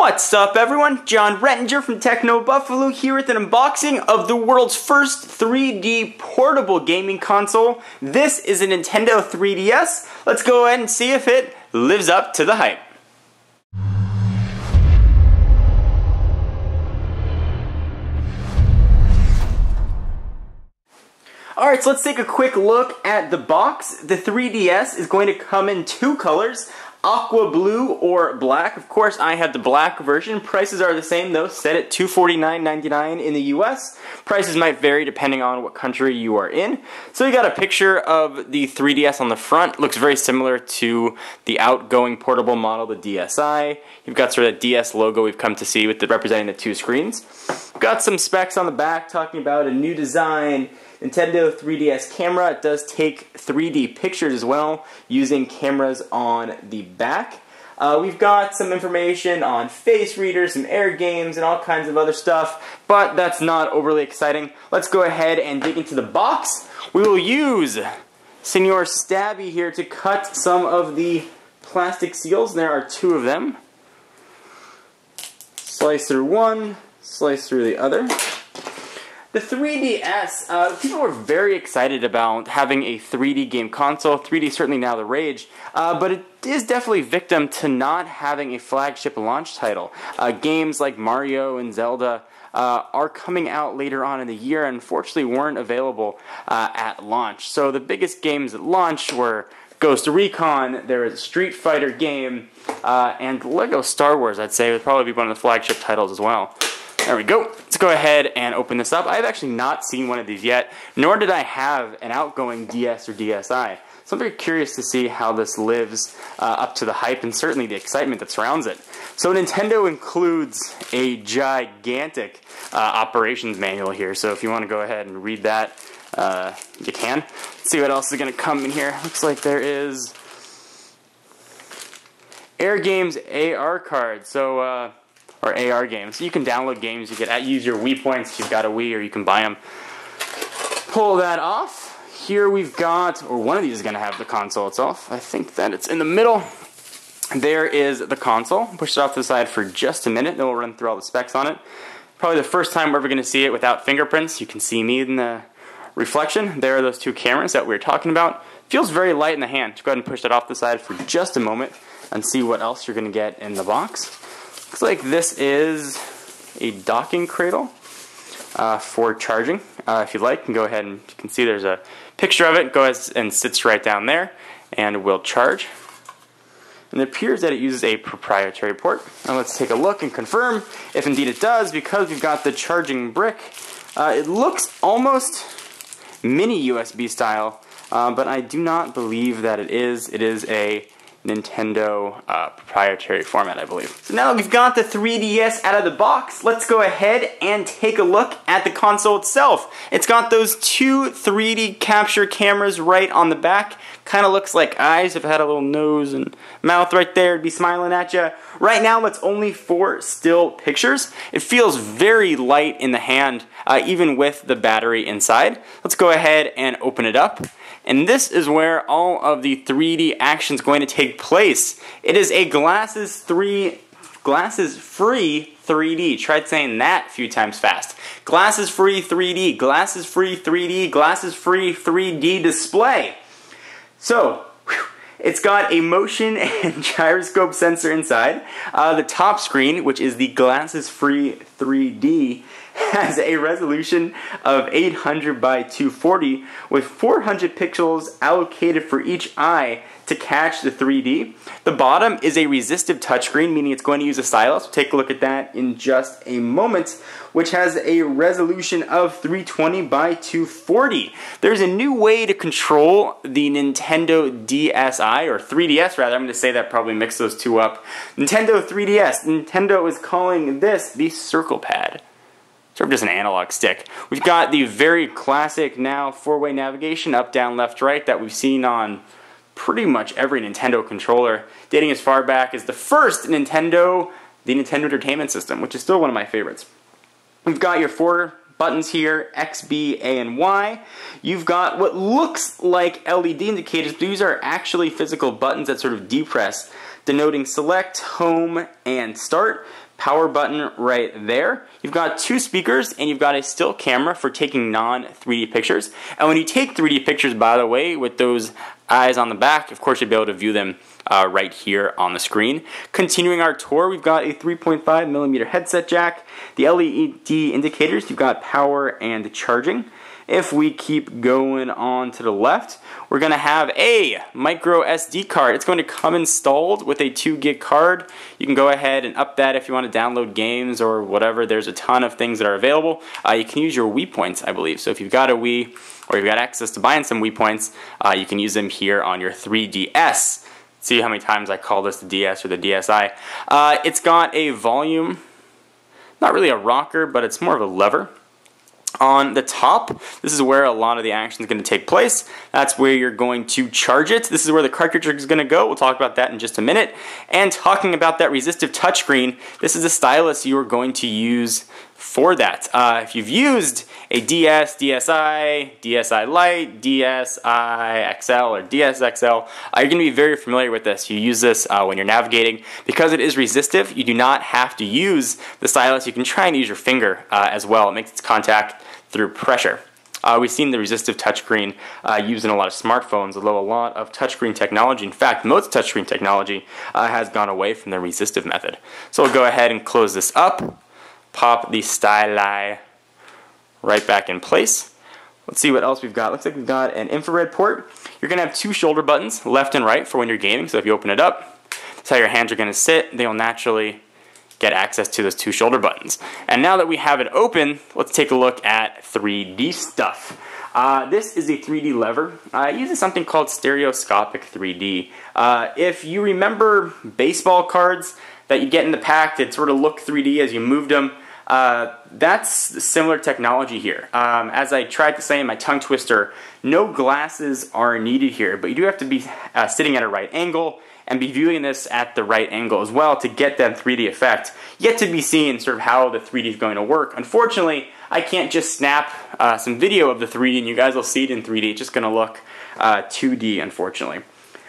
What's up everyone? Jon Rettinger from TechnoBuffalo here with an unboxing of the world's first 3D portable gaming console. This is a Nintendo 3DS. Let's go ahead and see if it lives up to the hype. Alright, so let's take a quick look at the box. The 3DS is going to come in two colors aqua blue or black. Of course, I have the black version. Prices are the same though, set at $249.99 in the US. Prices might vary depending on what country you are in. So you got a picture of the 3DS on the front. Looks very similar to the outgoing portable model, the DSi. You've got sort of that DS logo we've come to see with the representing the two screens. Got some specs on the back talking about a new design, Nintendo 3DS camera. It does take 3D pictures as well using cameras on the back. Uh, we've got some information on Face Raiders, some air games, and all kinds of other stuff, but that's not overly exciting. Let's go ahead and dig into the box. We will use Senor Stabby here to cut some of the plastic seals. There are two of them. Slice through one, slice through the other. The 3DS, uh, people were very excited about having a 3D game console. 3D is certainly now the rage, uh, but it is definitely victim to not having a flagship launch title. Uh, games like Mario and Zelda uh, are coming out later on in the year and unfortunately weren't available uh, at launch. So the biggest games at launch were Ghost Recon, there was a Street Fighter game, uh, and Lego Star Wars, I'd say, would probably be one of the flagship titles as well. There we go. Let's go ahead and open this up. I've actually not seen one of these yet, nor did I have an outgoing DS or DSi. So I'm very curious to see how this lives uh, up to the hype and certainly the excitement that surrounds it. So Nintendo includes a gigantic uh, operations manual here. So if you want to go ahead and read that, uh, you can. Let's see what else is going to come in here. Looks like there is Air Games AR card. So uh, or AR games. You can download games. You can use your Wii points you've got a Wii, or you can buy them. Pull that off. Here we've got, or one of these is going to have the console itself. I think that it's in the middle. There is the console. Push it off to the side for just a minute, then we'll run through all the specs on it. Probably the first time we're ever going to see it without fingerprints. You can see me in the reflection. There are those two cameras that we were talking about. Feels very light in the hand. Go ahead and push that off the side for just a moment and see what else you're going to get in the box. Looks like this is a docking cradle uh, for charging. Uh, if you'd like, you can go ahead and you can see there's a picture of it. Go ahead and sits right down there and will charge. And it appears that it uses a proprietary port. Now let's take a look and confirm if indeed it does because we've got the charging brick. Uh, it looks almost mini USB style, uh, but I do not believe that it is. It is a Nintendo uh, proprietary format, I believe. So now we've got the 3DS out of the box, let's go ahead and take a look at the console itself. It's got those two 3D capture cameras right on the back. Kind of looks like eyes. If it had a little nose and mouth right there, it'd be smiling at you. Right now, it's only four still pictures. It feels very light in the hand, uh, even with the battery inside. Let's go ahead and open it up. And this is where all of the 3D action is going to take place. It is a glasses 3 glasses free 3D. Tried saying that a few times fast. Glasses free 3D, glasses free 3D, glasses free 3D display. So, it's got a motion and gyroscope sensor inside. Uh, the top screen, which is the glasses free 3D, has a resolution of 800 by 240 with 400 pixels allocated for each eye to catch the 3D. The bottom is a resistive touchscreen, meaning it's going to use a stylus. We'll take a look at that in just a moment, which has a resolution of 320 by 240. There's a new way to control the Nintendo DSi, or 3DS rather, I'm going to say that probably mix those two up. Nintendo 3DS, Nintendo is calling this the Circle Pad sort of just an analog stick. We've got the very classic now four-way navigation, up, down, left, right, that we've seen on pretty much every Nintendo controller, dating as far back as the first Nintendo, the Nintendo Entertainment System, which is still one of my favorites. We've got your four buttons here, X, B, A, and Y. You've got what looks like LED indicators, these are actually physical buttons that sort of depress denoting select, home, and start. Power button right there. You've got two speakers and you've got a still camera for taking non 3D pictures. And when you take 3D pictures, by the way, with those eyes on the back, of course, you'll be able to view them uh, right here on the screen. Continuing our tour, we've got a 3.5 millimeter headset jack. The LED indicators, you've got power and charging. If we keep going on to the left, we're to have a micro SD card. It's going to come installed with a 2 gig card. You can go ahead and up that if you want to download games or whatever. There's a ton of things that are available. Uh, you can use your Wii points, I believe. So if you've got a Wii or you've got access to buying some Wii points, uh, you can use them here on your 3DS. See how many times I call this the DS or the DSi. Uh, it's got a volume, not really a rocker, but it's more of a lever on the top, this is where a lot of the action is going to take place. That's where you're going to charge it. This is where the cartridge is going to go. We'll talk about that in just a minute. And talking about that resistive touchscreen, this is a stylus you are going to use for that. Uh, if you've used a DS, DSi, DSi Lite, DSi XL, or DSXL, uh, you're going to be very familiar with this. You use this uh, when you're navigating. Because it is resistive, you do not have to use the stylus. You can try and use your finger uh, as well. It makes its contact through pressure. Uh, we've seen the resistive touchscreen uh, used in a lot of smartphones, although a lot of touchscreen technology, in fact, most touchscreen technology, uh, has gone away from the resistive method. So we'll go ahead and close this up, pop the styli right back in place. Let's see what else we've got. Looks like we've got an infrared port. You're going to have two shoulder buttons, left and right, for when you're gaming. So if you open it up, that's how your hands are going to sit. They'll naturally get access to those two shoulder buttons. And now that we have it open, let's take a look at 3D stuff. Uh, this is a 3D lever. Uh, it uses something called stereoscopic 3D. Uh, if you remember baseball cards that you get in the pack that sort of look 3D as you moved them, uh, that's similar technology here. Um, as I tried to say in my tongue twister, no glasses are needed here, but you do have to be uh, sitting at a right angle and be viewing this at the right angle as well to get that 3D effect. Yet to be seen sort of how the 3D is going to work. Unfortunately, I can't just snap uh, some video of the 3D and you guys will see it in 3D. It's just going to look uh, 2D, unfortunately.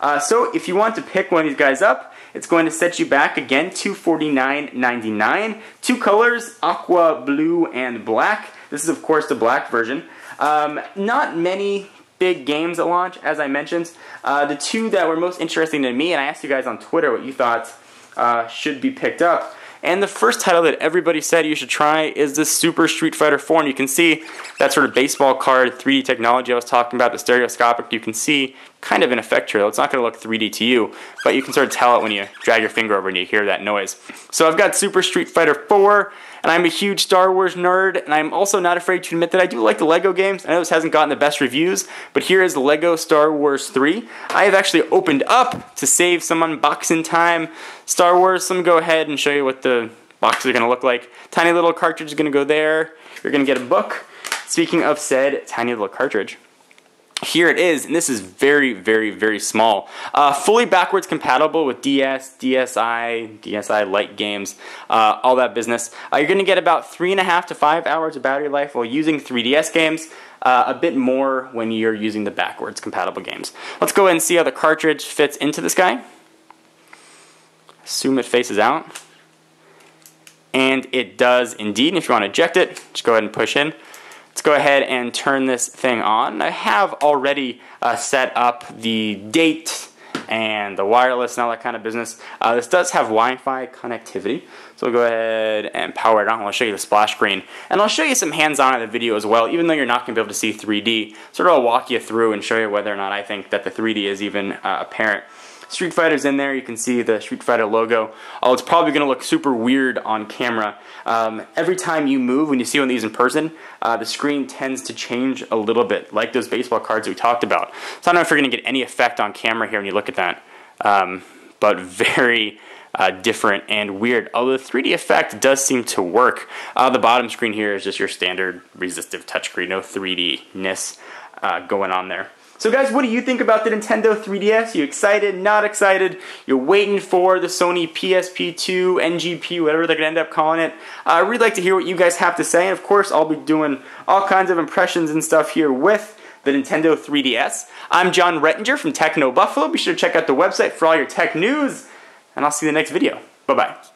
Uh, so if you want to pick one of these guys up, it's going to set you back again $249.99. Two colors, aqua, blue, and black. This is of course the black version. Um, not many big games at launch, as I mentioned. Uh, the two that were most interesting to me, and I asked you guys on Twitter what you thought uh, should be picked up. And the first title that everybody said you should try is the Super Street Fighter 4. And you can see that sort of baseball card 3D technology I was talking about, the stereoscopic, you can see kind of an effect here. It's not going to look 3D to you, but you can sort of tell it when you drag your finger over and you hear that noise. So I've got Super Street Fighter 4 and I'm a huge Star Wars nerd, and I'm also not afraid to admit that I do like the LEGO games. I know this hasn't gotten the best reviews, but here is LEGO Star Wars 3. I have actually opened up to save some unboxing time. Star Wars, let me go ahead and show you what the boxes are going to look like. Tiny little cartridge is going to go there. You're going to get a book. Speaking of said tiny little cartridge, here it is, and this is very, very, very small. Uh, fully backwards compatible with DS, DSi, DSi Lite games, uh, all that business. Uh, you're going to get about three and a half to five hours of battery life while using 3DS games. Uh, a bit more when you're using the backwards compatible games. Let's go ahead and see how the cartridge fits into this guy. Assume it faces out. And it does indeed. And if you want to eject it, just go ahead and push in. Let's go ahead and turn this thing on. I have already uh, set up the date and the wireless and all that kind of business. Uh, this does have Wi-Fi connectivity, so we'll go ahead and power it on. I'll show you the splash screen, and I'll show you some hands-on in the video as well, even though you're not going to be able to see 3D. Sort of I'll walk you through and show you whether or not I think that the 3D is even uh, apparent. Street Fighter's in there. You can see the Street Fighter logo. Oh, it's probably going to look super weird on camera. Um, every time you move, when you see one of these in person, uh, the screen tends to change a little bit, like those baseball cards we talked about. So I don't know if you're going to get any effect on camera here when you look at that, um, but very uh, different and weird. Although the 3D effect does seem to work. Uh, the bottom screen here is just your standard resistive touchscreen, no 3D-ness uh, going on there. So guys, what do you think about the Nintendo 3DS? You excited, not excited? You're waiting for the Sony PSP2, NGP, whatever they're going to end up calling it. Uh, I'd really like to hear what you guys have to say. And of course, I'll be doing all kinds of impressions and stuff here with the Nintendo 3DS. I'm Jon Rettinger from TechnoBuffalo. Be sure to check out the website for all your tech news, and I'll see you in the next video. Bye bye.